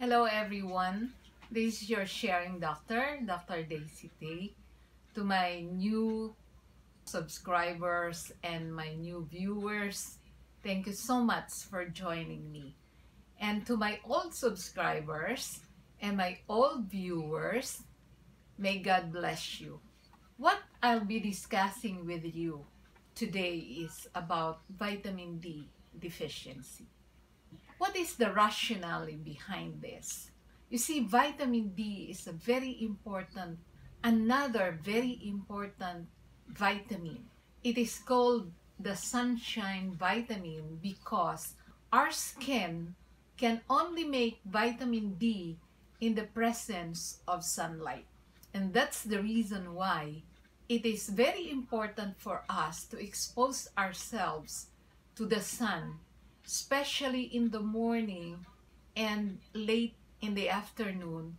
Hello everyone. This is your sharing doctor, Dr. Daisy Tey. To my new subscribers and my new viewers, thank you so much for joining me. And to my old subscribers and my old viewers, may God bless you. What I'll be discussing with you today is about vitamin D deficiency. What is the rationale behind this? You see, vitamin D is a very important, another very important vitamin. It is called the sunshine vitamin because our skin can only make vitamin D in the presence of sunlight. And that's the reason why it is very important for us to expose ourselves to the sun especially in the morning and late in the afternoon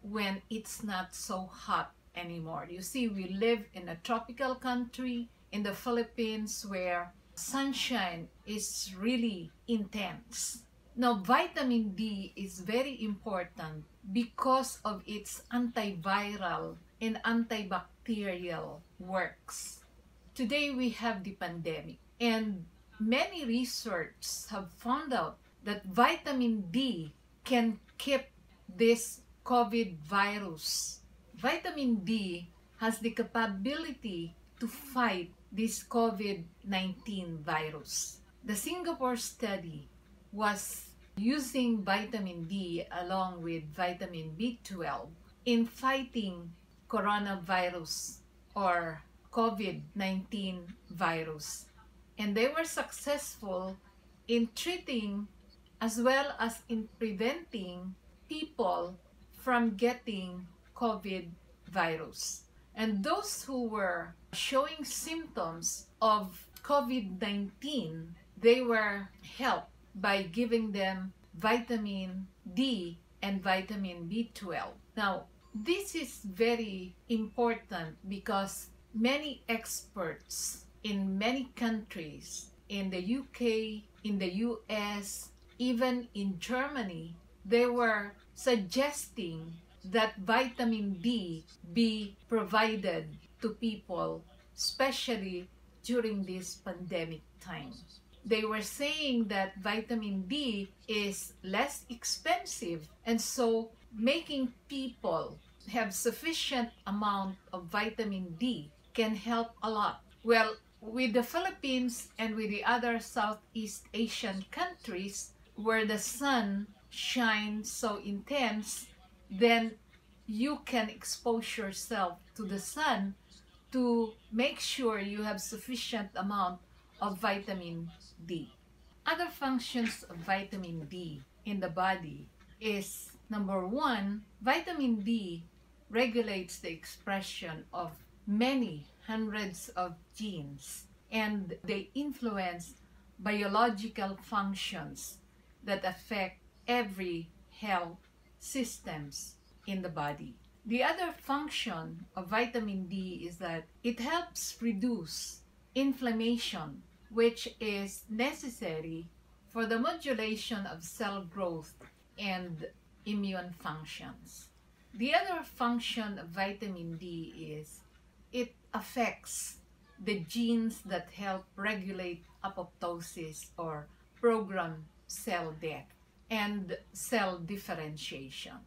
when it's not so hot anymore. You see, we live in a tropical country in the Philippines where sunshine is really intense. Now, vitamin D is very important because of its antiviral and antibacterial works. Today, we have the pandemic and many research have found out that vitamin D can keep this COVID virus. Vitamin D has the capability to fight this COVID-19 virus. The Singapore study was using vitamin D along with vitamin B12 in fighting coronavirus or COVID-19 virus and they were successful in treating as well as in preventing people from getting COVID virus. And those who were showing symptoms of COVID-19, they were helped by giving them vitamin D and vitamin B12. Now, this is very important because many experts in many countries, in the UK, in the US, even in Germany, they were suggesting that vitamin D be provided to people, especially during this pandemic time. They were saying that vitamin D is less expensive and so making people have sufficient amount of vitamin D can help a lot. Well, with the Philippines and with the other Southeast Asian countries where the sun shines so intense, then you can expose yourself to the sun to make sure you have sufficient amount of vitamin D. Other functions of vitamin D in the body is number one, vitamin D regulates the expression of many hundreds of genes and they influence biological functions that affect every health systems in the body. The other function of vitamin D is that it helps reduce inflammation, which is necessary for the modulation of cell growth and immune functions. The other function of vitamin D is it affects the genes that help regulate apoptosis or program cell death and cell differentiation.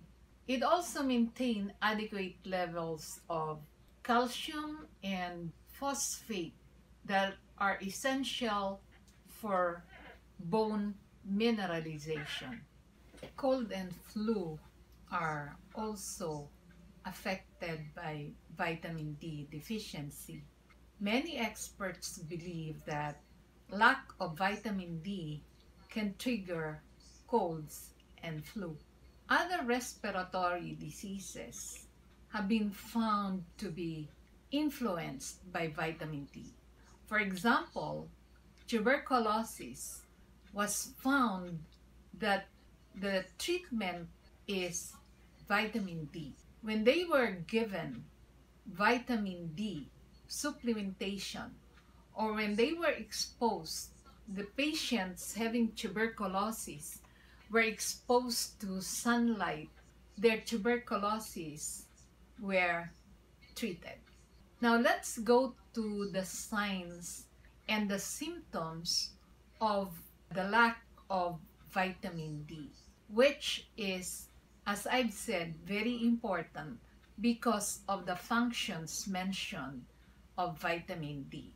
It also maintains adequate levels of calcium and phosphate that are essential for bone mineralization. Cold and flu are also affected by vitamin D deficiency. Many experts believe that lack of vitamin D can trigger colds and flu. Other respiratory diseases have been found to be influenced by vitamin D. For example, tuberculosis was found that the treatment is vitamin D when they were given vitamin D supplementation or when they were exposed, the patients having tuberculosis were exposed to sunlight, their tuberculosis were treated. Now let's go to the signs and the symptoms of the lack of vitamin D, which is, as I've said, very important because of the functions mentioned of vitamin D.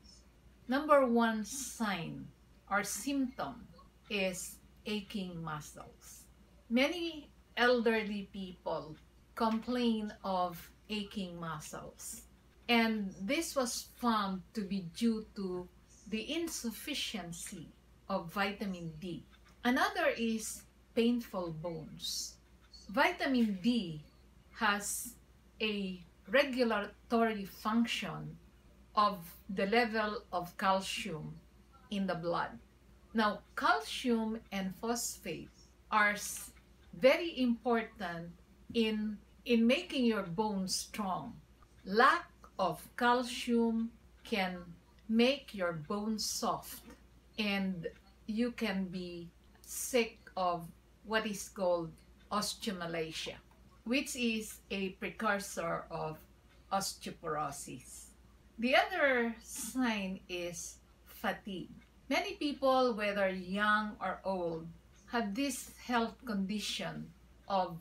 Number one sign or symptom is aching muscles. Many elderly people complain of aching muscles. And this was found to be due to the insufficiency of vitamin D. Another is painful bones. Vitamin D has a regulatory function of the level of calcium in the blood. Now, calcium and phosphate are very important in, in making your bones strong. Lack of calcium can make your bones soft and you can be sick of what is called osteomalacia, which is a precursor of osteoporosis. The other sign is fatigue. Many people, whether young or old, have this health condition of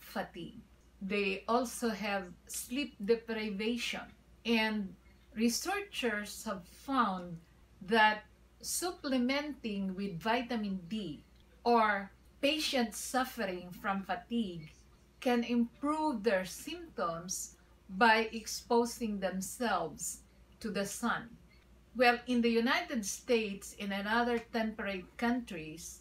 fatigue. They also have sleep deprivation. And researchers have found that supplementing with vitamin D or patients suffering from fatigue can improve their symptoms by exposing themselves to the sun. Well, in the United States and in other temperate countries,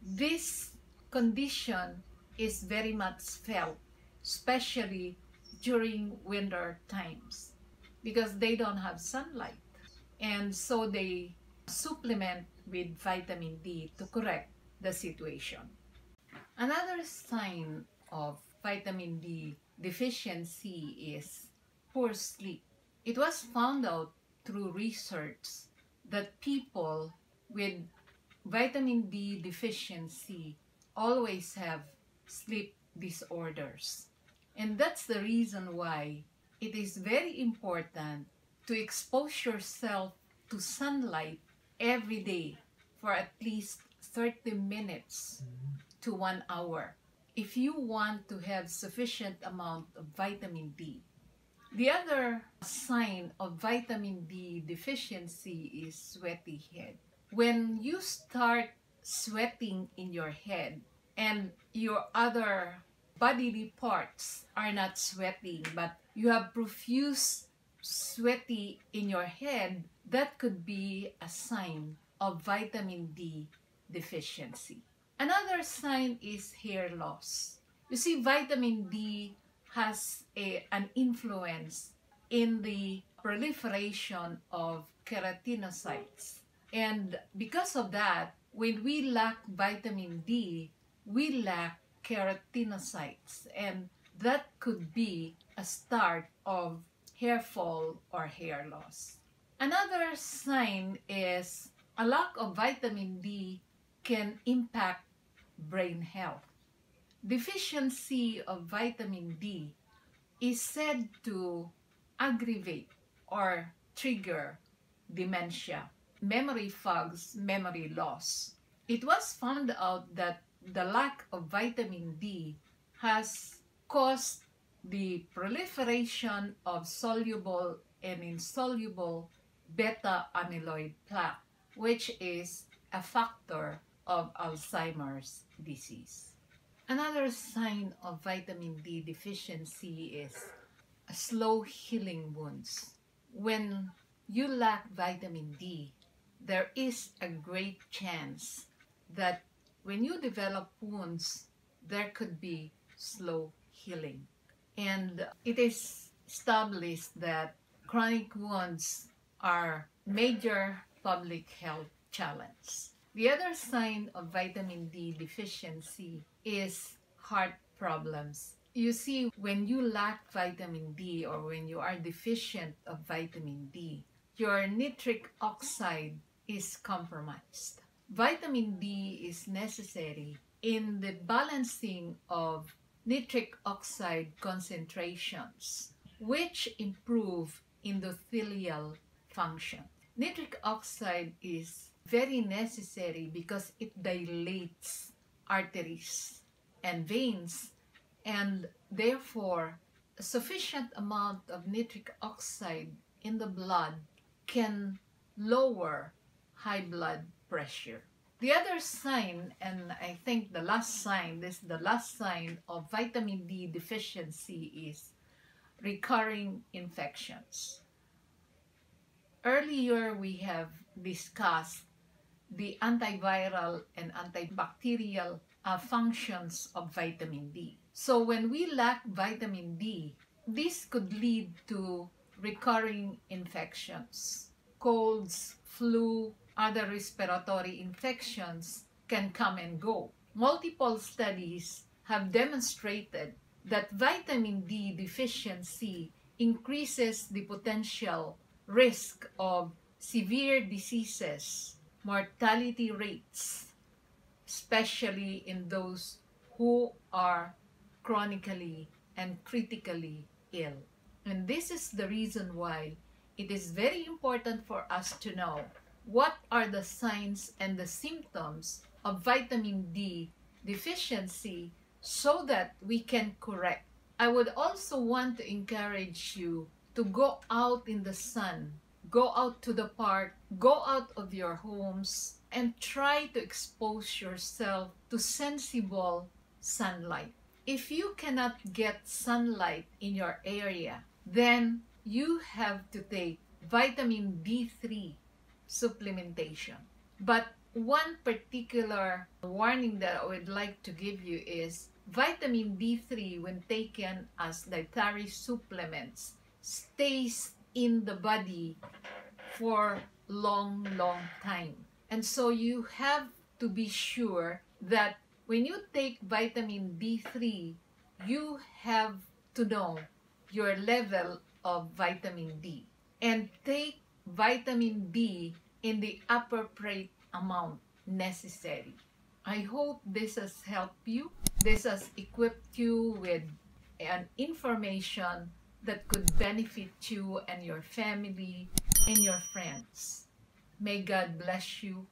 this condition is very much felt, especially during winter times, because they don't have sunlight. And so they supplement with vitamin D to correct the situation. Another sign of vitamin D deficiency is poor sleep. It was found out through research that people with vitamin D deficiency always have sleep disorders. And that's the reason why it is very important to expose yourself to sunlight every day for at least 30 minutes mm-hmm. To one hour if you want to have sufficient amount of vitamin D. The other sign of vitamin D deficiency is sweaty head. When you start sweating in your head and your other bodily parts are not sweating but you have profuse sweaty in your head, that could be a sign of vitamin D deficiency. Another sign is hair loss. You see, vitamin D has a, an influence in the proliferation of keratinocytes. And because of that, when we lack vitamin D, we lack keratinocytes. And that could be a start of hair fall or hair loss. Another sign is a lack of vitamin D can impact brain health. Deficiency of vitamin D is said to aggravate or trigger dementia, memory fogs, memory loss. It was found out that the lack of vitamin D has caused the proliferation of soluble and insoluble beta amyloid plaque, which is a factor of Alzheimer's disease. Another sign of vitamin D deficiency is slow healing wounds. When you lack vitamin D, there is a great chance that when you develop wounds, there could be slow healing. And it is established that chronic wounds are major public health challenge. The other sign of vitamin D deficiency is heart problems. You see, when you lack vitamin D or when you are deficient of vitamin D, your nitric oxide is compromised. Vitamin D is necessary in the balancing of nitric oxide concentrations, which improve endothelial function. Nitric oxide is very necessary because it dilates arteries and veins and therefore a sufficient amount of nitric oxide in the blood can lower high blood pressure. The other sign, and I think the last sign, this the last sign of vitamin D deficiency is recurring infections. Earlier, we have discussed the antiviral and antibacterial uh, functions of vitamin D. So when we lack vitamin D, this could lead to recurring infections. Colds, flu, other respiratory infections can come and go. Multiple studies have demonstrated that vitamin D deficiency increases the potential risk of severe diseases, mortality rates, especially in those who are chronically and critically ill. And this is the reason why it is very important for us to know what are the signs and the symptoms of vitamin D deficiency so that we can correct. I would also want to encourage you to go out in the sun, go out to the park, go out of your homes, and try to expose yourself to sensible sunlight. If you cannot get sunlight in your area, then you have to take vitamin D3 supplementation. But one particular warning that I would like to give you is vitamin D3 when taken as dietary supplements stays in the body for long long time. And so you have to be sure that when you take vitamin D3, you have to know your level of vitamin D and take vitamin D in the appropriate amount necessary. I hope this has helped you. This has equipped you with an information that could benefit you and your family and your friends. May God bless you